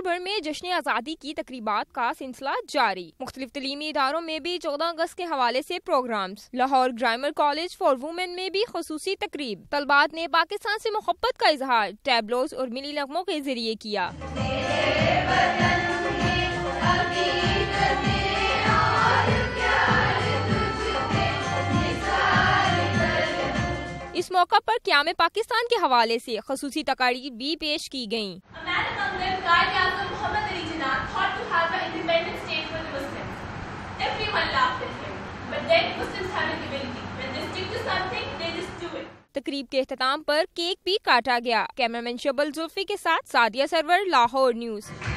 भर में जश्न आज़ादी की तकरीबा का सिलसिला जारी। मुख्तलिफ़ तलीमी इदारों में भी चौदह अगस्त के हवाले ऐसी program Lahore grammar college for women में भी खसूसी तकरीब। तलबात ने पाकिस्तान ऐसी मोहब्बत का इजहार, टैबलोज और मिली नगमों के ज़रिए किया। इस मौका पर क्या में पाकिस्तान के हवाले से खसूसी तकारीर भी पेश की गई तकरीब के अख्ताम पर केक भी काटा गया। कैमरामैन शबल जुल्फी के साथ सादिया सरवर, लाहौर न्यूज़।